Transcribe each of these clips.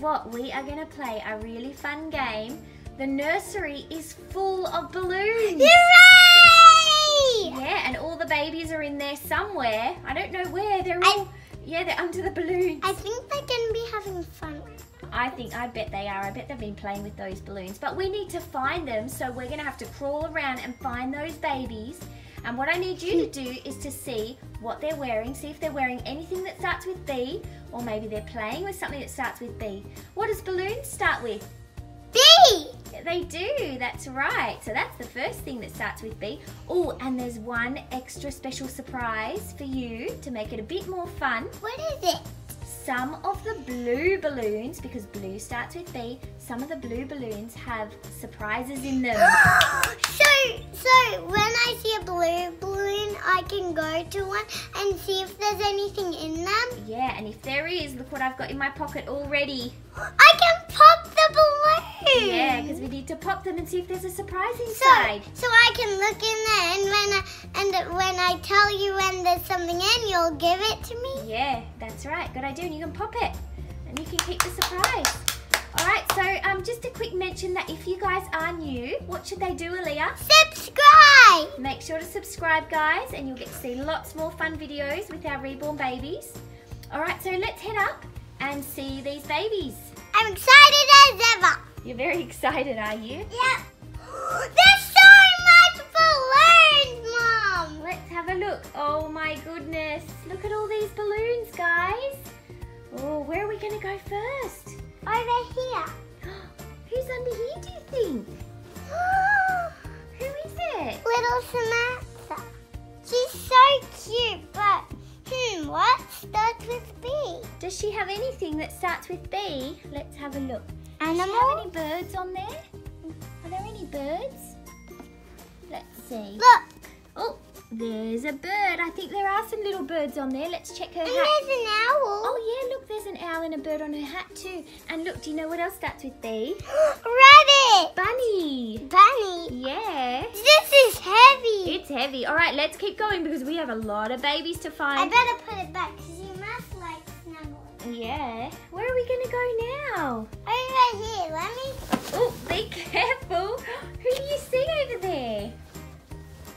what? We are going to play a really fun game. The nursery is full of balloons. Hooray! Yeah, and all the babies are in there somewhere. I don't know where. They're I- all, yeah, they're under the balloons. I think they're going to be having fun. I think, I bet they are. I bet they've been playing with those balloons. But we need to find them, so we're going to have to crawl around and find those babies. And what I need you to do is to see what they're wearing, see if they're wearing anything that starts with B, or maybe they're playing with something that starts with B. What does balloons start with? B. They do, that's right. So that's the first thing that starts with B. Oh, and there's one extra special surprise for you to make it a bit more fun. What is it? Some of the blue balloons, because blue starts with B, some of the blue balloons have surprises in them. so, so when I see a blue balloon, I can go to one and see if there's anything in them. Yeah, and if there is, look what I've got in my pocket already. I can Yeah, because we need to pop them and see if there's a surprise so, inside. so I can look in there, and when I, and when I tell you when there's something in, you'll give it to me. Yeah, that's right. Good idea. And you can pop it. And you can keep the surprise. All right, so um, just a quick mention that if you guys are new, what should they do, Aliyah? Subscribe. Make sure to subscribe, guys, and you'll get to see lots more fun videos with our reborn babies. All right, so let's head up and see these babies. I'm excited as ever. You're very excited, are you? Yep. There's so much balloons, Mom. Let's have a look. Oh my goodness. Look at all these balloons, guys. Oh, where are we going to go first? Over here. Who's under here, do you think? Who is it? Little Samantha. She's so cute, but hmm, what starts with B? Does she have anything that starts with B? Let's have a look. Does she have any birds on there? Are there any birds? Let's see. Look, Oh, there's a bird. I think there are some little birds on there. Let's check her and hat. there's an owl. Oh yeah, look, there's an owl and a bird on her hat too. And look, do you know what else starts with B? Rabbit. Bunny. Bunny. Yeah. This is heavy. It's heavy. All right, let's keep going because we have a lot of babies to find. I better put it back Yeah. Where are we going to go now? Over here, let me. Oh, be careful. Who do you see over there?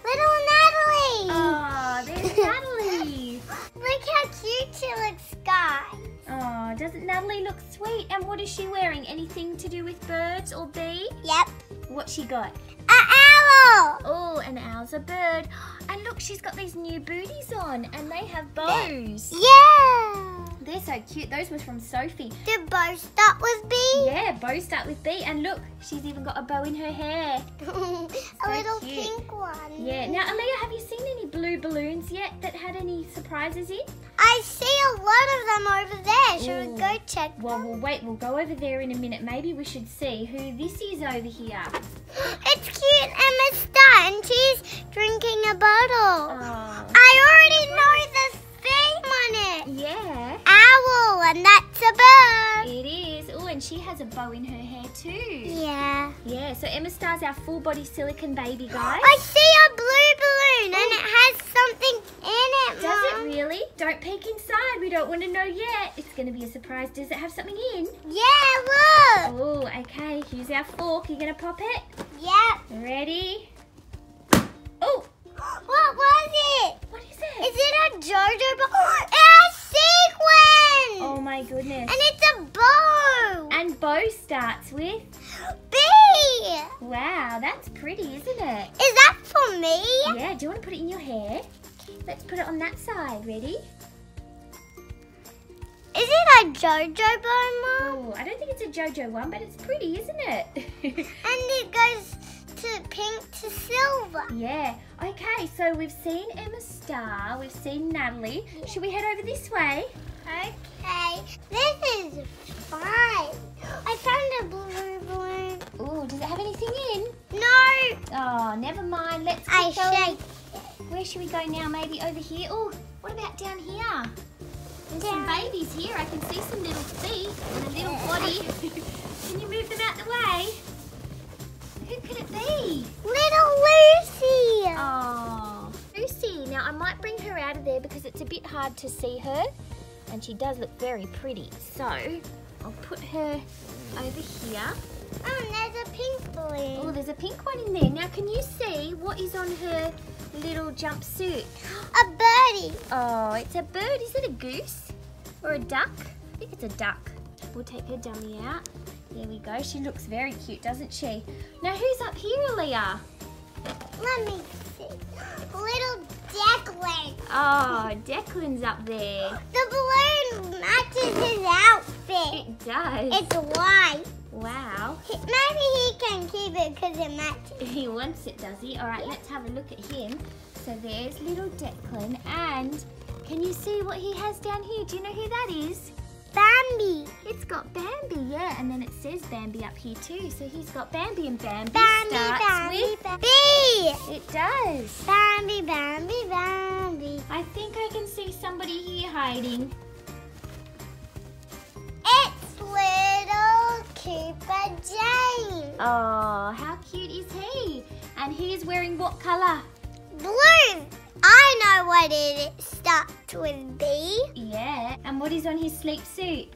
Little Natalie. Oh, there's Natalie. Look how cute she looks, guys. Oh, doesn't Natalie look sweet? And what is she wearing? Anything to do with birds or bee? Yep. What she got? A owl. Oh, an owl's a bird. And look, she's got these new booties on and they have bows. Yeah. They're so cute. Those were from Sophie. The bow start with B. Yeah, bows start with B. And look, she's even got a bow in her hair. a little cute. pink one. Yeah. Now, Aliyah, have you seen any blue balloons yet that had any surprises in? I see a lot of them over there. Should Ooh. we go check Well, them? we'll wait. We'll go over there in a minute. Maybe we should see who this is over here. It's cute Emma Star and she's drinking a bottle. Oh. I already know the theme on it. Yeah, Owl and that's a bird. it is. Oh, and she has a bow in her hair too. Yeah. Yeah, so Emma Star's our full body silicon baby, guys. I see a blue balloon and it something in it, Does it really? Don't peek inside. We don't want to know yet. It's going to be a surprise. Does it have something in? Yeah, look. Oh, okay. Here's our fork. You going to pop it? Yep. Ready? Oh, What was it? what is it? Is it a JoJo ball? It has sequins. Oh my goodness. And it's a bow. And bow starts with. Wow, that's pretty, isn't it? Is that for me? Yeah, do you want to put it in your hair? Let's put it on that side. Ready? Is it a JoJo bow, Mum? Oh, I don't think it's a JoJo one, but it's pretty, isn't it? And it goes to pink to silver. yeah. Okay, so we've seen Emma Star, we've seen Natalie. Should we head over this way? Okay. This is fun. I found a blue balloon. Oh, does it have anything in? No. Oh, never mind. Let's I shake. Where should we go now? Maybe over here? Oh, what about down here? There's some babies here. I can see some little feet and a little body. can you move them out the way? Who could it be? Little Lucy. Oh, Lucy. Now I might bring her out of there because it's a bit hard to see her, and she does look very pretty. So I'll put her over here. Oh, and there's a pink balloon. Oh, there's a pink one in there. Now, can you see what is on her little jumpsuit? A birdie. Oh, it's a bird. Is it a goose or a duck? I think it's a duck. We'll take her dummy out. There we go. She looks very cute, doesn't she? Now, who's up here, Leah? Let me see. Little Declan. Oh, Declan's up there. The balloon matches his outfit. It does. It's white. wow. Maybe he can keep it because it matches. He wants it, does he? All right, let's have a look at him. So there's little Declan, and can you see what he has down here? Do you know who that is? Bambi. It's got Bambi, yeah, and then it says Bambi up here too. So he's got Bambi, and Bambi, Bambi, starts Bambi, with. Bambi. It does. Bambi, Bambi, Bambi. I think I can see somebody here hiding. It's little Cooper James. Oh, how cute is he? And he's wearing what colour? Blue. I know what it is. starts with B. Yeah. And what is on his sleep suit?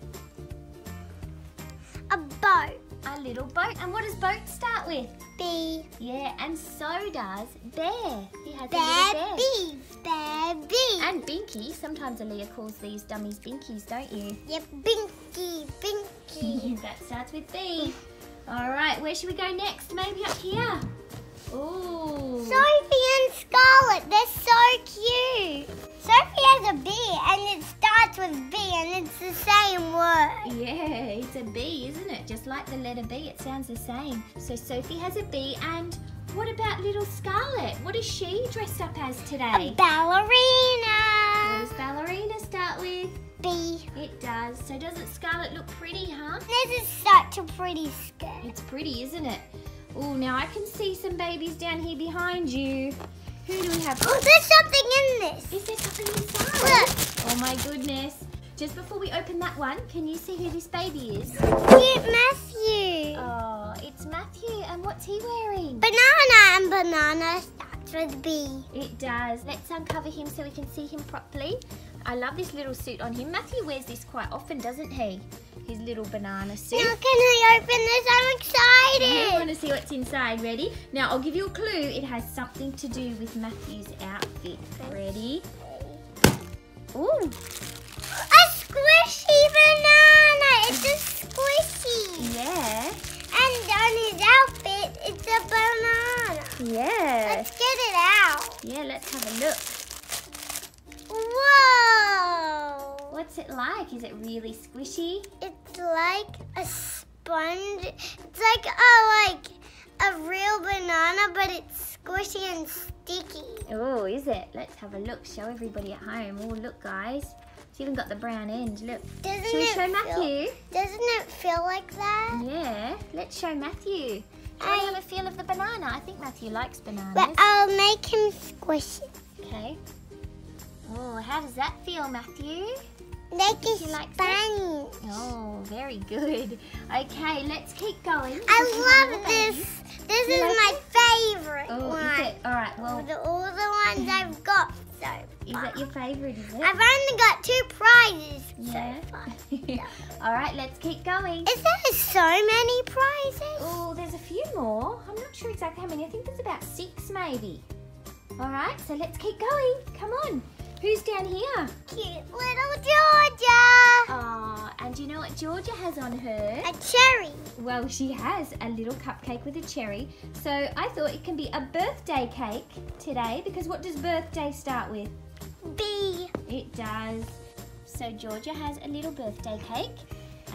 A boat. A little boat. And what does boat start with? B. Yeah, and so does Bear. He has a little bear. Baby. Baby. And Binky. Sometimes Aliyah calls these dummies Binkies, don't you? Yep, Binky, Binky. that starts with B. All right, where should we go next? Maybe up here. Ooh. Sophie and Scarlett, they're so cute. Sophie has a B and it starts with B and it's the same word. Yeah, it's a B, isn't it? Just like the letter B, it sounds the same. So Sophie has a B, and what about little Scarlett? What is she dressed up as A today? What ballerina. does ballerina start with? B. It does. So doesn't Scarlett look pretty, huh? This is such a pretty skirt. It's pretty, isn't it? Oh, now I can see some babies down here behind you. Who do we have? Oh, there's something in this. Is there something inside? Look, Oh my goodness. Just before we open that one, can you see who this baby is? cute Matthew. Oh, it's Matthew. And what's he wearing? Banana and banana starts with B. It does. Let's uncover him so we can see him properly. I love this little suit on him. Matthew wears this quite often, doesn't he? His little banana suit. Now can I open this? I'm You excited. want to see what's inside. Ready? Now, I'll give you a clue. It has something to do with Matthew's outfit. Ready? Ooh. A squishy banana. It's a squishy. Yeah. And on his outfit, it's a banana. Yeah. Let's get it out. Yeah, let's have a look. Whoa. What's it like? Is it really squishy? It's like a sponge. It's like a like a real banana, but it's squishy and sticky. Oh, is it? Let's have a look. Show everybody at home. Oh, look, guys. It's even got the brown end. Look. Doesn't Should we show feel, Matthew? Doesn't it feel like that? Yeah, let's show Matthew. Can I- have a feel of the banana? I think Matthew likes bananas. But I'll make him squishy. Okay. Oh, how does that feel, Matthew? It likes it? sponge. Oh, very good. Okay, let's keep going. I love this. This You is like my favorite Oh, one. is it? All right, well, the- all the ones I've got so is far. that your favourite, is it? I've only got two prizes Yeah. so far. All right, let's keep going. Is there so many prizes? Oh, there's a few more. I'm not sure exactly how many. I think there's about six, maybe. All right, so let's keep going. Come on. Who's down here? Cute little Georgia. Oh, and do you know what Georgia has on her? A cherry. Well, she has a little cupcake with a cherry. So I thought it can be a birthday cake today because what does birthday start with? B. It does. So Georgia has a little birthday cake.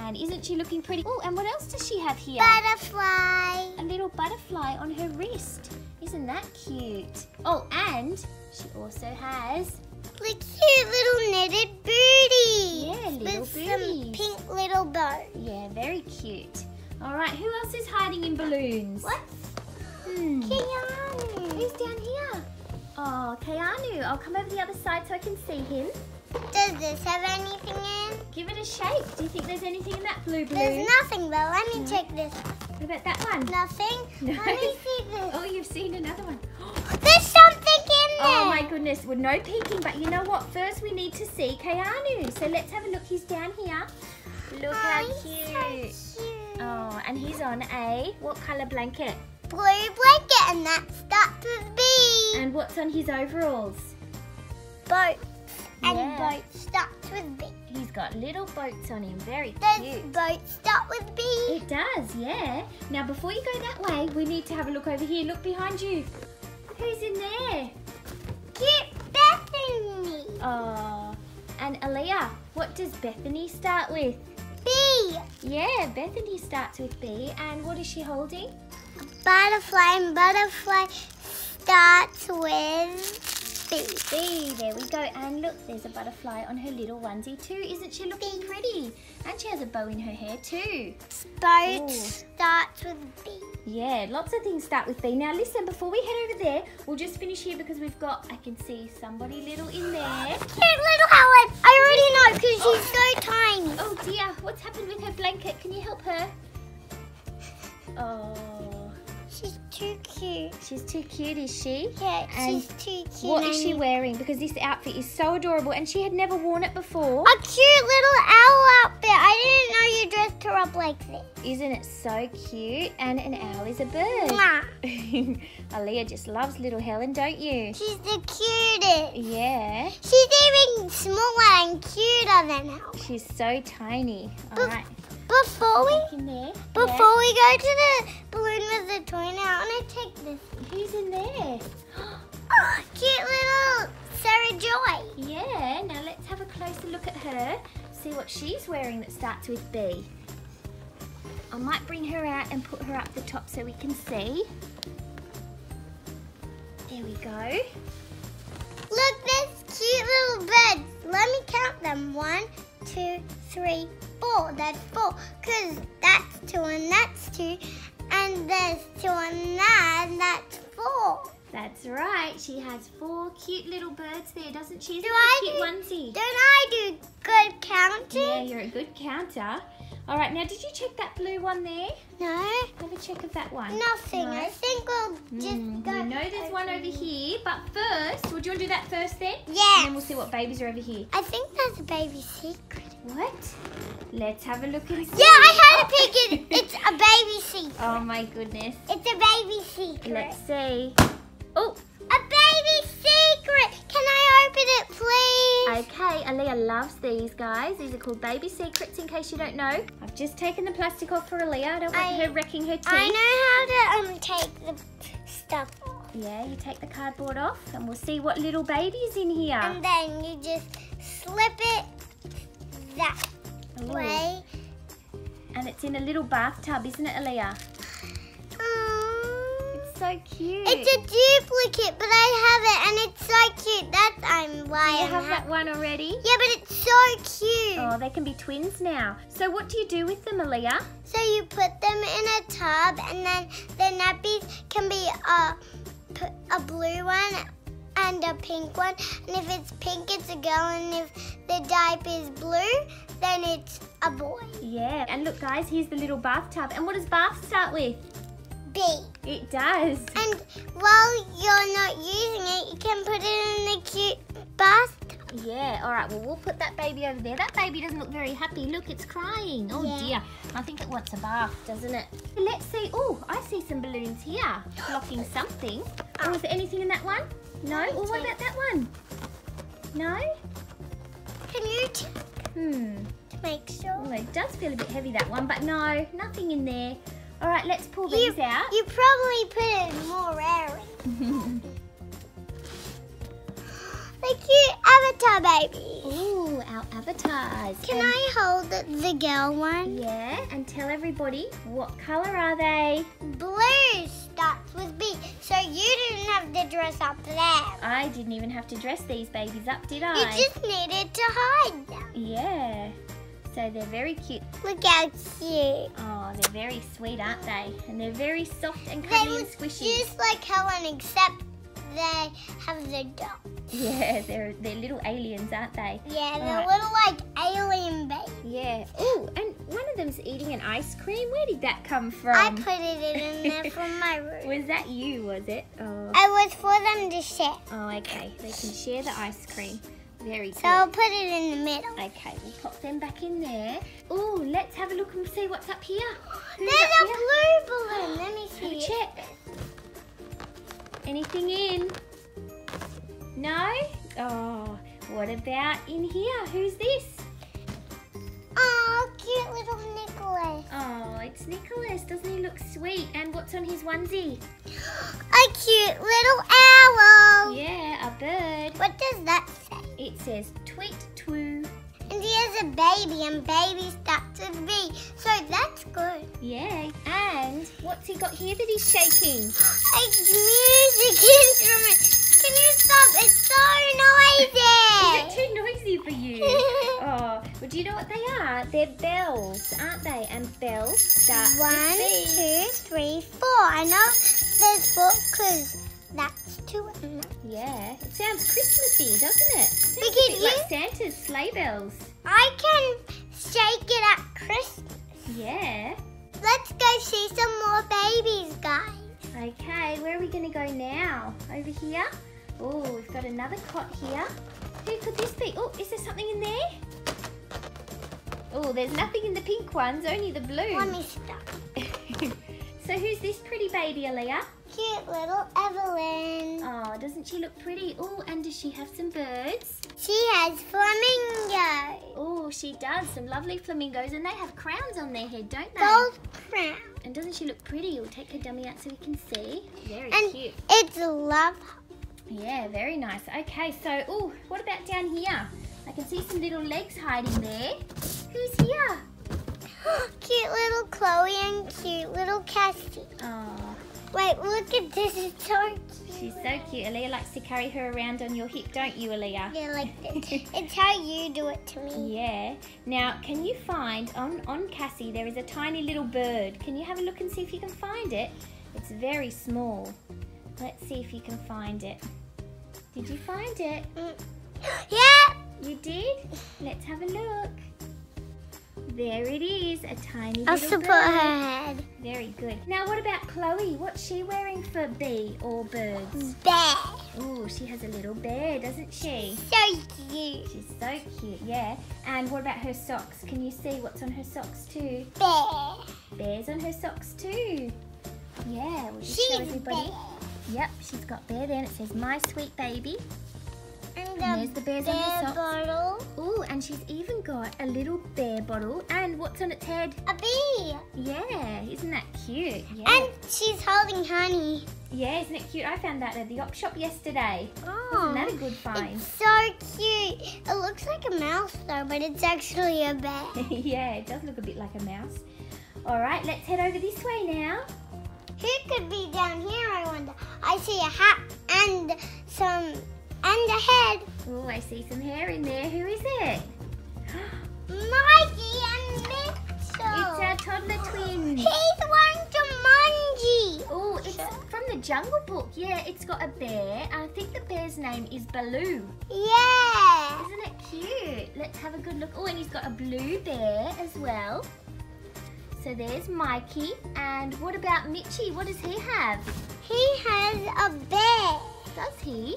And isn't she looking pretty? Oh, and what else does she have here? Butterfly. a little butterfly on her wrist. Isn't that cute? Oh, and she also has The cute little knitted booty. Yeah, little With booties. some pink little bow. yeah, very cute. All right, who else is hiding in balloons? What? Hmm. Keanu. Who's down here? Oh, Keanu. I'll come over the other side so I can see him. Does this have anything in? Give it a shake. Do you think there's anything in that blue balloon? There's nothing though. Let me No. check this. What about that one? Nothing. No. Let me see this. Oh, you've seen another one. Oh my goodness, well no peeking, but you know what? First we need to see Keanu. So let's have a look. He's down here. Look how Oh, he's cute. So cute. Oh, and he's on a what colour blanket? Blue blanket, and that starts with B. And what's on his overalls? boat. And Yeah. boat starts with B. He's got little boats on him. Very Does cute. boat start with B? It does, yeah. Now before you go that way, we need to have a look over here. Look behind you. Who's in there? Cute Bethany. Oh, and Aliyah, what does Bethany start with? B. Yeah, Bethany starts with B. And what is she holding? A Butterfly and butterfly starts with B. B, there we go. And look, there's a butterfly on her little onesie too. Isn't she looking pretty? And she has a bow in her hair too. Boat Ooh. starts with B. Yeah, lots of things start with B. Now listen, before we head over there, we'll just finish here because we've got, I can see somebody little in there. Cute little Helen. I already know because she's so tiny. Oh dear, what's happened with her blanket? Can you help her? Oh, cute. she's too cute, is she? Yeah, And she's too cute. What is she wearing? Because this outfit is so adorable and she had never worn it before. A cute little owl outfit. I didn't know you dressed her up like this. Isn't it so cute? And an owl is a bird. Mwah. Aliyah just loves little Helen, don't you? She's the cutest. Yeah, She's even smaller and cuter than her. she's so tiny. All But- right, Before we before we go to the balloon with the toy now, I want to take this. Who's in there? Oh, cute little Sarah Joy. Yeah, now let's have a closer look at her. See what she's wearing that starts with B. I might bring her out and put her up the top so we can see. There we go. Look, this cute little bird. Let me count them. One, two, three, four. That's four. Cause that's two and that's two, and there's two and that, and that's four. That's right. She has four cute little birds there, doesn't she? Isn't Do I do- onesie? Don't I do good counting? Yeah, you're a good counter. All right, now did you check that blue one there? No, Have a check of that one. nothing. No? I think we'll just Mm, go. we know there's one over here, but first, would you want to do that first then? Yeah. And then we'll see what babies are over here. I think there's a baby secret. What? Let's have a look see. Yeah, I had a pick it. It's a baby secret. Oh my goodness. It's a baby secret. Let's see. Oh, A baby secret. Can I open it, please? okay. Aliyah loves these guys. These are called baby secrets in case you don't know. I've just taken the plastic off for Aliyah. I don't want I- her wrecking her teeth. I know how to um take the stuff off. Yeah, you take the cardboard off and we'll see what little baby's in here. And then you just slip it that Ooh. way. And it's in a little bathtub, isn't it, Aliyah? Um, It's so cute. it's a duplicate, but I have it and it's so cute. That's I'm why you I'm have that one already? Yeah, but it's so cute. Oh, they can be twins now. So what do you do with them, Aliyah? So you put them in a tub, and then the nappies can be a a blue one and a pink one. And if it's pink, it's a girl, and if the diaper is blue, then it's a boy. Yeah. And look, guys, here's the little bathtub. And what does bath start with? B. It does. And while you're not using it, you can put it in the cute bathtub. Yeah, all right, well, we'll put that baby over there. That baby doesn't look very happy. Look, it's crying. Oh, Yeah. dear. I think it wants a bath, doesn't it? Let's see. Oh, I see some balloons here blocking something. Ah. Oh, is there anything in that one? No? Oh, what about that one? No? Can you check Hmm. to make sure? Oh, it does feel a bit heavy, that one, but no, nothing in there. All right, let's pull You, these out. you probably put it in more air. The cute avatar baby. Ooh, our avatars. Can And- I hold the, girl one? Yeah, and tell everybody what colour are they? Blue starts with B, so you didn't have to dress up them. I didn't even have to dress these babies up, did I? You just needed to hide them. Yeah. So they're very cute. Look how cute. Oh, they're very sweet, aren't they? And they're very soft and cuddly and squishy. just like Helen, except they have the doll. Yeah, they're they're little aliens, aren't they? Yeah, they're Alright. little like alien babies. Yeah. Oh, and one of them's eating an ice cream. Where did that come from? I put it in there from my room. Was that you? Was it? Oh. I was for them to share. Oh, okay. They can share the ice cream. Very good. So I'll put it in the middle. Okay, we'll pop them back in there. Oh, let's have a look and see what's up here. Who's There's up a here? blue balloon. Let me see check. Anything in? No? Oh, what about in here? Who's this? Oh, cute little Nicholas. Oh, it's Nicholas. Doesn't he look sweet? And what's on his onesie? A cute little owl. Yeah, a bird. What does that say? It says tweet twoo. And he has a baby, and baby starts with V. So that's good. Yeah. And what's he got here that he's shaking? A music instrument. Can you stop? It's so noisy. Is it too noisy for you? oh, well, do you know what they are? They're bells, aren't they? And bells start with One, B. two, three, four. I know there's four because that's two. and Yeah, it sounds Christmassy, doesn't it? Sounds We a could bit like Santa's sleigh bells. I can shake it at Christmas. Yeah. Let's go see some more babies, guys. Okay, where are we going to go now? Over here? Oh, we've got another cot here. Who could this be? Oh, is there something in there? Oh, there's nothing in the pink ones, only the blue. Me stop. so who's this pretty baby, Aliyah? Cute little Evelyn. Oh, doesn't she look pretty? Oh, and does she have some birds? She has flamingos. Oh, she does. Some lovely flamingos, and they have crowns on their head, don't they? Gold crown. And doesn't she look pretty? We'll take her dummy out so we can see. Very And cute. it's a love. Yeah, very nice. Okay, so, oh, what about down here? I can see some little legs hiding there. Who's here? cute little Chloe and cute little Cassie. Oh, Wait, look at this. It's so cute. she's so cute. Aliyah likes to carry her around on your hip, don't you, Aliyah? Yeah, like this. it's how you do it to me. Yeah. Now, can you find on on Cassie there is a tiny little bird? Can you have a look and see if you can find it? It's very small. Let's see if you can find it. Did you find it? Mm. Yeah. You did? Let's have a look. There it is, a tiny I'll little support bird. her head. Very good. Now, what about Chloe? What's she wearing for bee or birds? Bear. Oh, she has a little bear, doesn't she? So cute. She's so cute, yeah. And what about her socks? Can you see what's on her socks too? Bear. Bears on her socks too. Yeah, we'll just show everybody. bear. Yep, she's got bear there and it says my sweet baby. And, And the there's the bears on her bear socks. bottle. Oh, and she's even got a little bear bottle. And what's on its head? A bee. Yeah, isn't that cute? Yeah. And she's holding honey. yeah, isn't it cute? I found that at the op shop yesterday. Oh. Isn't that a oh, good find? It's so cute. It looks like a mouse though, but it's actually a bear. yeah, it does look a bit like a mouse. All right, let's head over this way now. Who could be down here, I wonder? I see a hat and some, and a head. Oh, I see some hair in there. Who is it? Mikey and Mitchell. It's our toddler twin. He's one Jumanji. Oh, it's from the Jungle Book. Yeah, it's got a bear. I think the bear's name is Baloo. Yeah. Isn't it cute? Let's have a good look. Oh, and he's got a blue bear as well. So there's Mikey. And what about Mitchie? What does he have? He has a bear. Does he?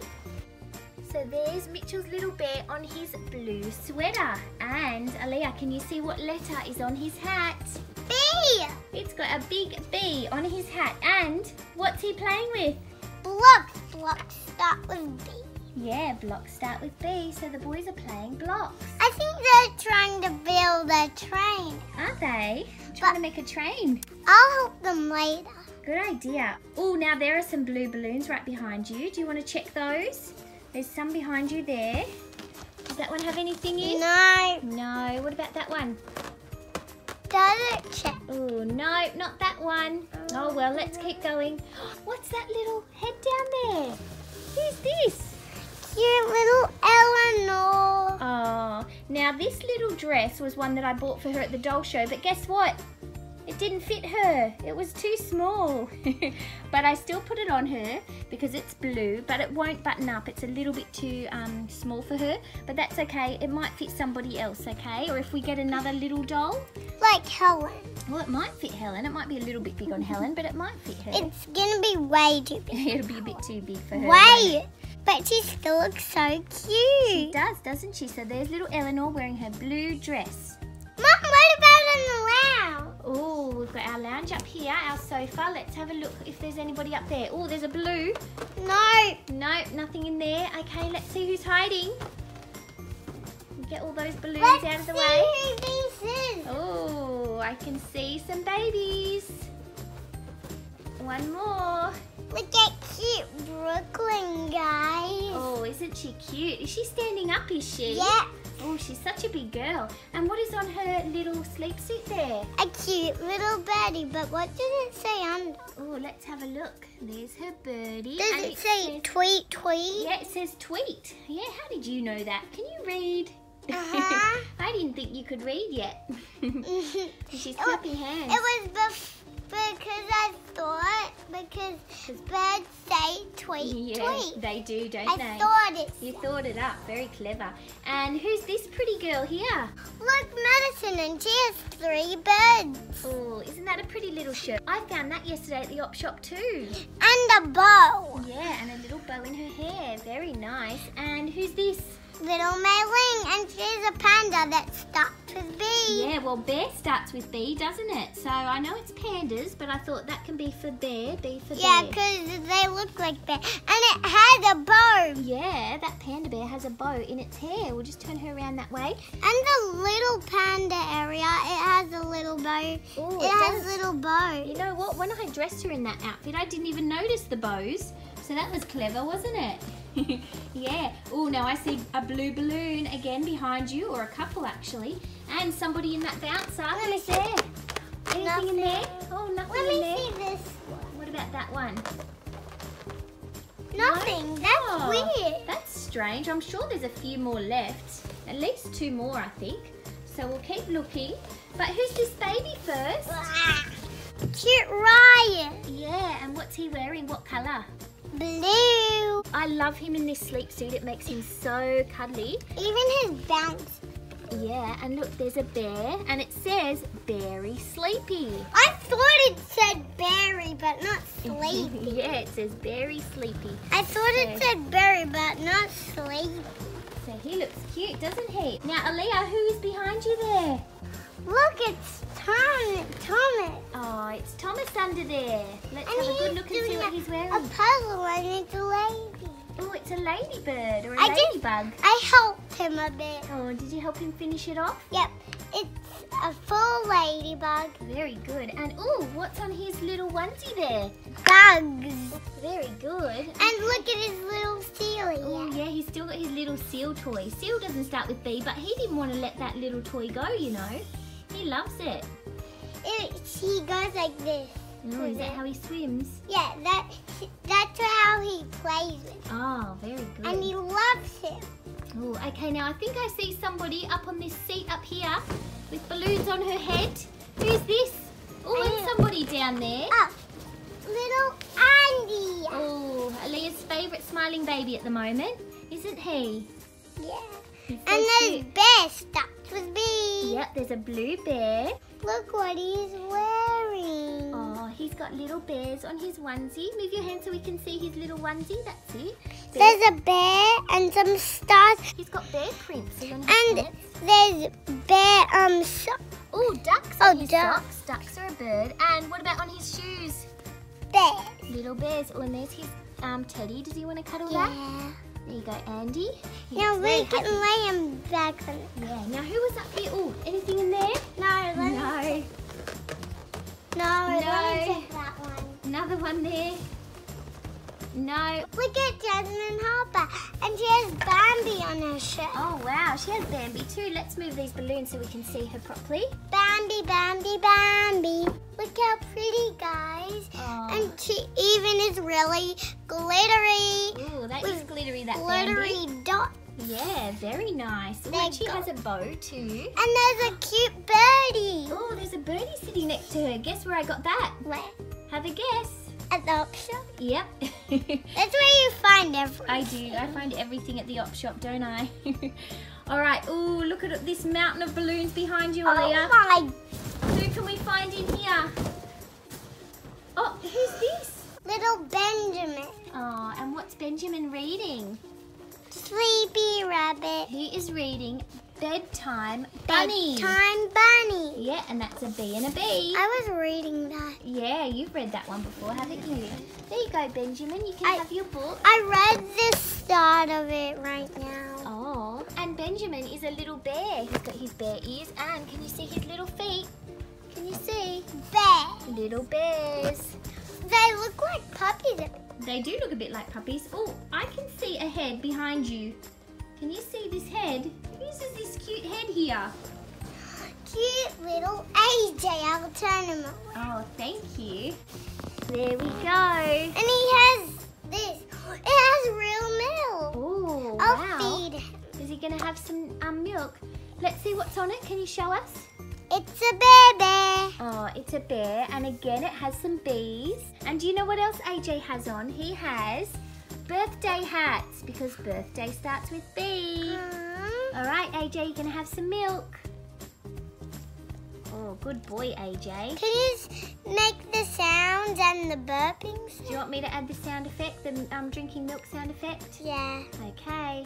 So there's Mitchell's little bear on his blue sweater. And Aliyah, can you see what letter is on his hat? Bee. It's got a big B on his hat. And what's he playing with? Blocks. Blocks start with B. Yeah, blocks start with B, so the boys are playing blocks. I think they're trying to build a train. Aren't they? Trying to make a train. I'll help them later. Good idea. Oh, now there are some blue balloons right behind you. Do you want to check those? There's some behind you there. Does that one have anything in? No. No. What about that one? Does it check? Oh, no, not that one. Oh, well, let's keep going. What's that little head down there? Who's this? Cute little Eleanor. Oh, now this little dress was one that I bought for her at the doll show, but guess what? It didn't fit her. It was too small. but I still put it on her because it's blue, but it won't button up. It's a little bit too um, small for her, but that's okay. It might fit somebody else, okay? Or if we get another little doll. Like Helen. Well, it might fit Helen. It might be a little bit big on Helen, but it might fit her. It's gonna be way too big. It'll be a bit too big for her. Way! But she still looks so cute. She does, doesn't she? So there's little Eleanor wearing her blue dress. Mom, what about the lounge? Oh, we've got our lounge up here, our sofa. Let's have a look if there's anybody up there. Oh, there's a blue. No. No, nothing in there. Okay, let's see who's hiding. Get all those balloons Let's out of the see way. who this is. Oh, I can see some babies. One more. Look at cute Brooklyn, guys. Oh, isn't she cute? Is she standing up, is she? Yeah, Oh, she's such a big girl. And what is on her little sleep suit there? a cute little birdie, but what does it say under? Oh, let's have a look. There's her birdie. Does and it say says- tweet tweet? Yeah, it says tweet. Yeah, how did you know that? Can you read? Uh-huh. I didn't think you could read yet. it She's clapping hands. It was bef- because I thought, because birds say tweet yeah, tweet. they do, don't I they? thought it You thought it up. Very clever. And who's this pretty girl here? Look, Madison, and she has three birds. Oh, isn't that a pretty little shirt? I found that yesterday at the op shop too. And a bow. Yeah, and a little bow in her hair. Very nice. And who's this? Little Mei Ling, and she's a panda that starts with B. Yeah, well, bear starts with B, doesn't it? So I know it's pandas, but I thought that can be for bear, B for Yeah, bear. Yeah, because they look like bear. And it has a bow. Yeah, that panda bear has a bow in its hair. We'll just turn her around that way. And the little panda area, it has a little bow. Oh, it it has does. a little bow. You know what? When I dressed her in that outfit, I didn't even notice the bows. So that was clever, wasn't it? yeah. Oh, now I see a blue balloon again behind you, or a couple actually, and somebody in that bouncer. Let me there? Anything in there? Oh, nothing. Nothing Let me see this. What about that one? Nothing. That's Oh, weird. That's strange. I'm sure there's a few more left. At least two more, I think. So we'll keep looking. But who's this baby first? Cute Ryan. Yeah, and what's he wearing? What colour? Blue. I love him in this sleep suit. It makes him so cuddly. Even his bounce. Yeah, and look, there's a bear, and it says Berry Sleepy. I thought it said berry, but not sleepy. yeah, it says Berry Sleepy. I thought it said berry, but not sleepy. So he looks cute, doesn't he? Now, Aliyah, who is behind you there? Look, it's Thomas. Thomas. Oh, it's Thomas under there. Let's And have a good look and see what he's wearing. A puzzle and it's a lady. Oh, it's a ladybird or a I did- ladybug. I helped him a bit. Oh, did you help him finish it off? Yep, it's a full ladybug. Very good. And oh, what's on his little onesie there? Bugs. Very good. And look at his little seal. Oh yeah, he's still got his little seal toy. Seal doesn't start with B, but he didn't want to let that little toy go, you know. He loves it. It, he goes like this. Oh, is that how he swims? Yeah, that that's how he plays with. it. Oh, very good. And he loves him. Oh, okay, now I think I see somebody up on this seat up here with balloons on her head. Who's this? Oh, Yeah. somebody down there. Oh, little Andy. Oh, Aliyah's favourite smiling baby at the moment, isn't he? Yeah. So And there's cute. bear B. Yep, there's a blue bear. Look what he's wearing. Oh, he's got little bears on his onesie. Move your hand so we can see his little onesie. That's it. Bear- There's a bear and some stars, He's got bear prints and pants. there's bear um so- Oh, ducks Oh, ducks. socks. Ducks are a bird. And what about on his shoes? bear. Little bears. Oh, and there's his um, teddy. Does he want to cuddle that? There you go, Andy. He's Now we can happy. lay him back on. Yeah. Now, who was up here? Oh, anything in there? No. No. No, No. that one. Another one there. No. Look at Jasmine Harper, and she has Bambi on her shirt. Oh, wow. She has Bambi too. Let's move these balloons so we can see her properly. Bambi, Bambi, Bambi. Look how pretty, guys. Oh. And she even is really glittery. Ooh, that is glittery, that glittery Bambi. dots. Yeah, very nice. Oh, and she has a bow too. And there's a cute birdie. Oh, there's a birdie sitting next to her. Guess where I got that? Where? Have a guess. At the op shop. Yep. That's where you find everything. I do. I find everything at the op shop, don't I? All right. Oh, look at this mountain of balloons behind you, oh Aliyah. Oh my. Who can we find in here? Oh, who's this? little Benjamin. Oh, and what's Benjamin reading? Sleepy rabbit. He is reading Bedtime Bunny. Bedtime bunny. Yeah, and that's a B and a B. I was reading that. Yeah, you've read that one before, haven't you? There you go, Benjamin. You can I- have your book. I read the start of it right now. Oh, and Benjamin is a little bear. He's got his bear ears, and can you see his little feet? Can you see? Bear. Little bears. They look like puppies. They do look a bit like puppies. Oh, I can see a head behind you. Can you see this head? Whose is this cute head here? Cute little AJ. I'll turn him around. Oh, thank you. There we go. And he has this. It has real milk. Oh, I'll wow. feed him. Is he going to have some um, milk? Let's see what's on it. Can you show us? It's a bear. Oh, it's a bear, and again, it has some bees. And do you know what else AJ has on? He has birthday hats because birthday starts with B. All right, AJ, you're gonna have some milk. Oh, good boy, AJ. Can you make the sounds and the burpings? Do you want me to add the sound effect, the um, drinking milk sound effect? Yeah. Okay.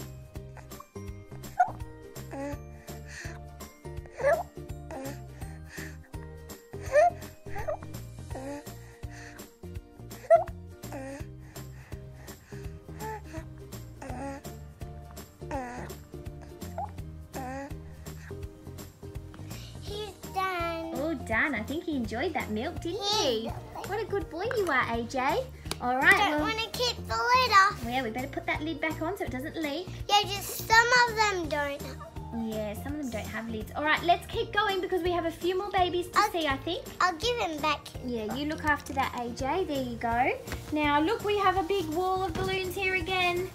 Enjoyed that milk, didn't? Yeah. What a good boy you are, AJ. All right. I Don't Well, want to keep the lid off. yeah, we better put that lid back on so it doesn't leak. Yeah, just some of them don't. Yeah, some of them don't have lids. All right, let's keep going because we have a few more babies to Okay. see, I think. I'll give him back. Yeah, you look after that, AJ. There you go. Now, look, we have a big wall of balloons here again.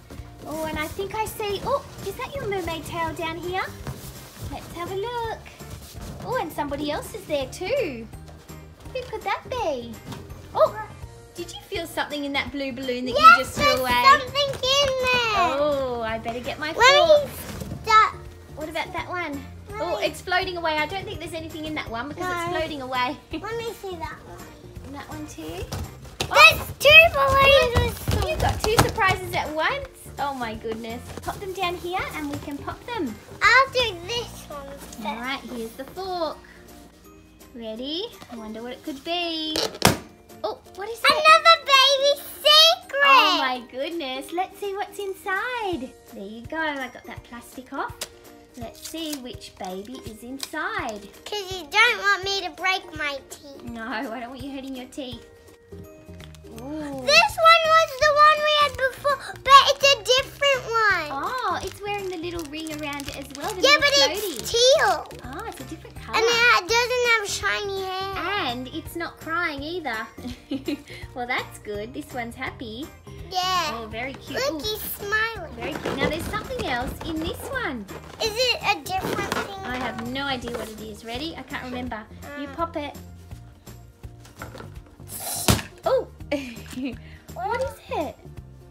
Oh, and I think I see... Oh, is that your mermaid tail down here? Let's have a look. Oh, and somebody else is there too. Who could that be? Oh, did you feel something in that blue balloon that you just threw there's away? something in there. Oh, I better get my fork. me. What about that one? Let Oh, me- it's floating away. I don't think there's anything in that one because it's floating away. Let me see that one. that one too. Oh. There's two balloons You got two surprises at once. Oh my goodness. Pop them down here and we can pop them. I'll do this one first. All right, here's the fork. Ready? I wonder what it could be. Oh, what is that? Another baby secret. Oh my goodness. Let's see what's inside. There you go. I got that plastic off. Let's see which baby is inside. Because you don't want me to break my teeth. No, I don't want you hurting your teeth. Ooh. This one was the one we had before, but it's a different one. Oh, it's wearing the little ring around it as well. The yeah, but floaty. it's teal. Oh, it's a different colour. And it doesn't have shiny hair. And it's not crying either. well, that's good. This one's happy. Yeah. Oh, very cute. Look, Ooh, he's smiling. very cute. Now, there's something else in this one. Is it a different thing? I have no idea what it is. Ready? I can't remember. You Uh. pop it. Oh! what is it?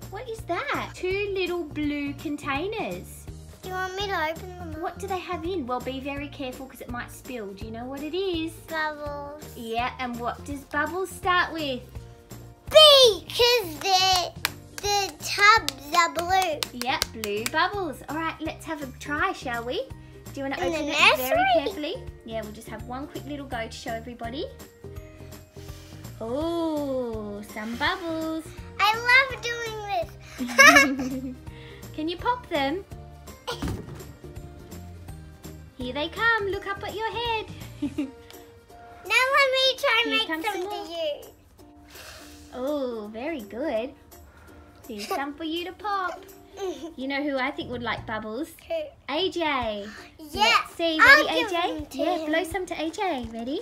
What is that? Two little blue containers. Do you want me to open them up? What do they have in? Well, be very careful because it might spill. Do you know what it is? Bubbles. Yeah, and what does Bubbles start with? B, because the, the tubs are blue. Yep, blue bubbles. All right, let's have a try, shall we? Do you want to In open it very carefully? Yeah, we'll just have one quick little go to show everybody. Oh, some bubbles. I love doing this. Can you pop them? Here they come. Look up at your head. Now let me try and make some some more. you. oh, very good. Here's some for you to pop. You know who I think would like bubbles? AJ. Yeah. Let's see. Ready, AJ? Yeah, him. blow some to AJ. Ready?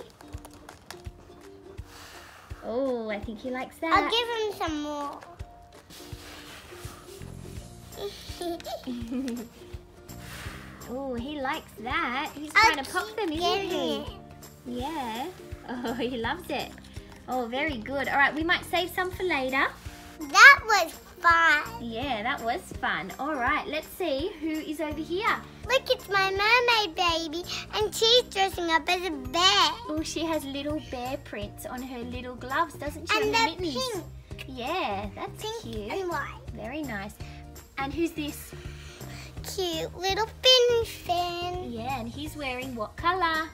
Oh, I think he likes that. I'll give him some more. Oh, he likes that. He's I'll trying to pop them, isn't he? it. Yeah. Oh, he loves it. Oh, very good. All right, we might save some for later. That was fun. Yeah, that was fun. All right, let's see who is over here. Look, it's my mermaid baby, and she's dressing up as a bear. Oh, she has little bear prints on her little gloves, doesn't she? And they're mittens. pink, Yeah, that's pink cute. and white. Very nice. And who's this? Cute little fin fin. Yeah, and he's wearing what colour?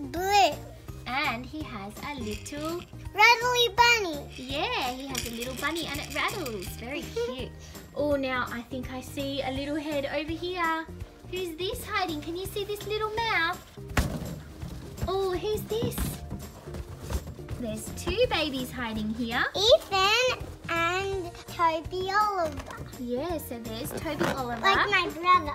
Blue. And he has a little, Rattly bunny. yeah, he has a little bunny and it rattles. Very cute. Oh, now I think I see a little head over here. Who's this hiding? Can you see this little mouth? Oh, who's this? There's two babies hiding here. Ethan and Toby Oliver. Yeah, so there's Toby Oliver. Like my brother.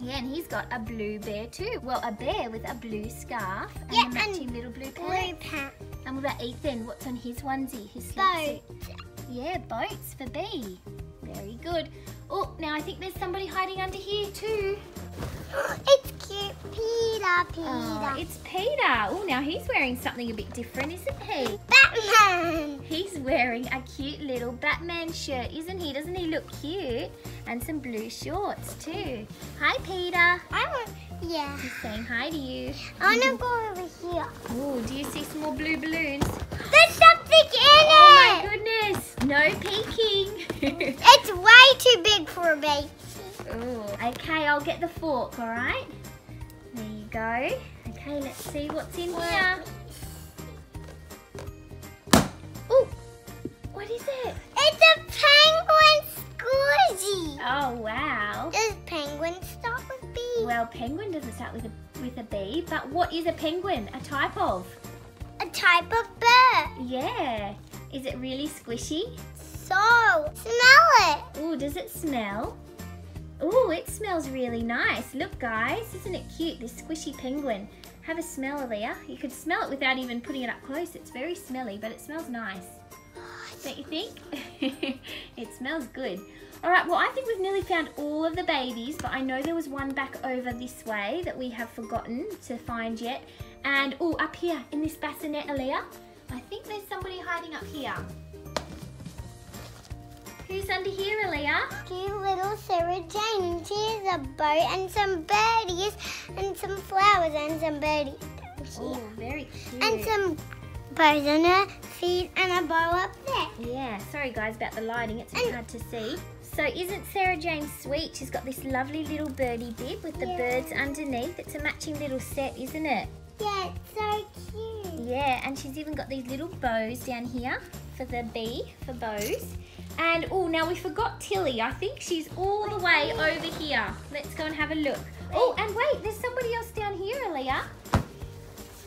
Yeah, and he's got a blue bear too. Well, a bear with a blue scarf and Yeah, a matching and little blue Blue pants. pants. And what about Ethan? What's on his onesie? His Boat. Yeah, boats for B. Very good. Oh, now I think there's somebody hiding under here too. It's cute. Peter, Peter. Oh, it's Peter. Oh, now he's wearing something a bit different, isn't he? Batman. He's wearing a cute little Batman shirt, isn't he? Doesn't he look cute? And some blue shorts too. Hi, Peter. I want, yeah. He's saying hi to you. I want to go over here. Oh, do you see some more blue balloons? There's in Oh it. my goodness! No peeking. It's way too big for a baby. Ooh. Okay, I'll get the fork, alright? There you go. Okay, let's see what's in here. Ooh! What is it? It's a penguin squishy. Oh, wow. Does penguin start with B? Well, penguin doesn't start with a with a B, but what is a penguin? A type of? A type of bird. Yeah. Is it really squishy? So, smell it. Ooh, does it smell? Ooh, it smells really nice. Look, guys, isn't it cute? This squishy penguin. Have a smell, Aliyah. You could smell it without even putting it up close. It's very smelly, but it smells nice. Don't you think? it smells good. All right, well, I think we've nearly found all of the babies, but I know there was one back over this way that we have forgotten to find yet. And, oh, up here in this bassinet, Aliyah, I think there's somebody hiding up here. Who's under here, Aliyah? Cute little Sarah Jane. And she has a boat and some birdies and some flowers and some birdies Oh, very cute. And some bows on her feet and a bow up there. Yeah, sorry guys about the lighting, it's a bit And- hard to see. So isn't Sarah Jane sweet? She's got this lovely little birdie bib with the Yeah. birds underneath. It's a matching little set, isn't it? Yeah, it's so cute. Yeah, and she's even got these little bows down here for the bee, for bows. And oh, now we forgot Tilly. I think she's all the way over here. Let's go and have a look. Oh, and wait, there's somebody else down here, Aliyah.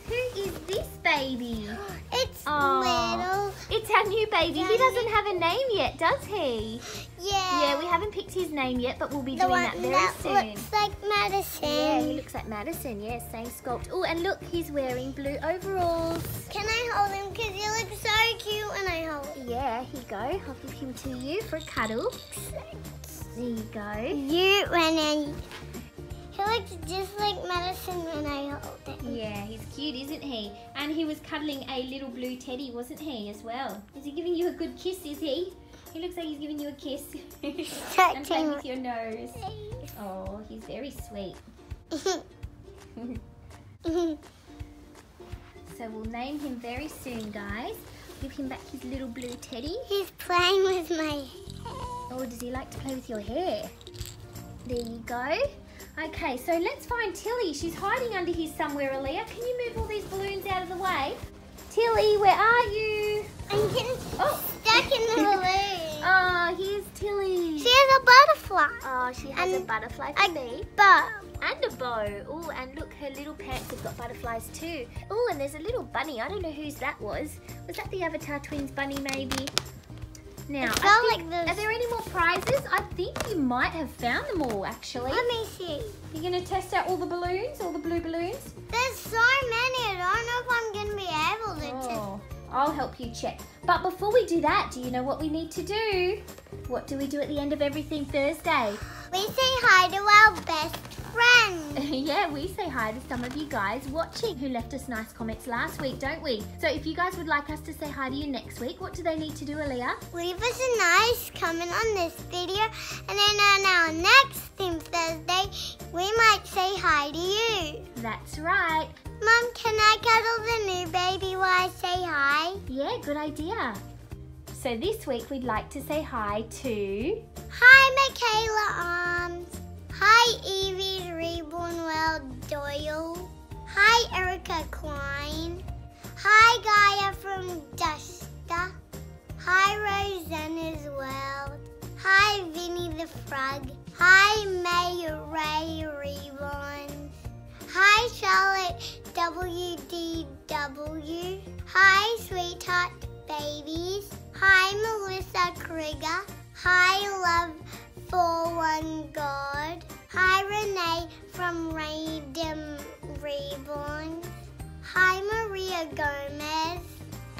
Who is this baby? It's Aw. little. It's our new baby. He doesn't have a name yet, does he? Yeah. Yeah, we haven't picked his name yet, but we'll be the doing that very that soon. looks like Madison. Yeah, he looks like Madison. Yeah, same sculpt. Oh, and look, he's wearing blue overalls. Can I hold him? Because he looks so cute when I hold him. Yeah, here you go. I'll give him to you for a cuddle. There you go. You when I. He looks just like Madison when I hold him. Yeah, he's cute, isn't he? And he was cuddling a little blue teddy, wasn't he, as well? Is he giving you a good kiss, is he? He looks like he's giving you a kiss. and playing with your nose. Oh, he's very sweet. So we'll name him very soon, guys. Give him back his little blue teddy. He's playing with my hair. Oh, does he like to play with your hair? There you go. Okay, so let's find Tilly. She's hiding under here somewhere, Aliyah. Can you move all these balloons out of the way? Tilly, where are you? I'm getting Oh, stuck in the balloon. oh, here's Tilly. She has a butterfly. Oh, she has a And butterfly a for me. bow. And a bow. Oh, and look, her little pants have got butterflies too. Oh, and there's a little bunny. I don't know whose that was. Was that the Avatar Twins bunny, maybe? Now, It I felt think- like those- are there any more prizes? I think you might have found them all, actually. Let me see. You're going to test out all the balloons, all the blue balloons? There's so many. I don't know if I'm going to be able to. Oh, I'll help you check. But before we do that, do you know what we need to do? What do we do at the end of everything Thursday? We say hi to our best friends. yeah, we say hi to some of you guys watching who left us nice comments last week, don't we? So if you guys would like us to say hi to you next week, what do they need to do, Aliyah? Leave us a nice comment on this video, and then on our next Theme Thursday, we might say hi to you. That's right. Mum, can I cuddle the new baby while I say hi? Yeah, good idea. So this week we'd like to say hi to... Hi, Michaela Arms. Hi, Evie Reborn World Doyle. Hi, Erica Klein. Hi, Gaia from Duster. Hi, Rosanna's World. Hi, Vinny the Frog. Hi, May Ray Reborn. Hi, Charlotte WDW. Hi, Sweetheart Babies. Hi, Melissa Krieger. Hi, Love for One God. Hi, Renee from Random Reborn. Hi, Maria Gomez.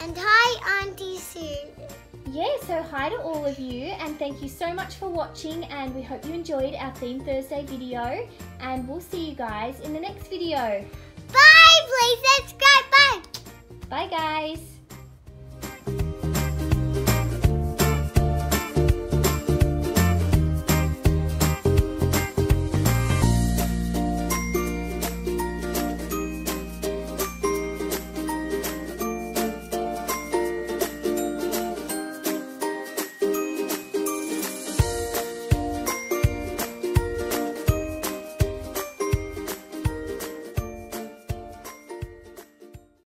And hi, Auntie Sue. Yeah, so hi to all of you and thank you so much for watching and we hope you enjoyed our Theme Thursday video and we'll see you guys in the next video. Bye! Please subscribe. Bye! Bye guys!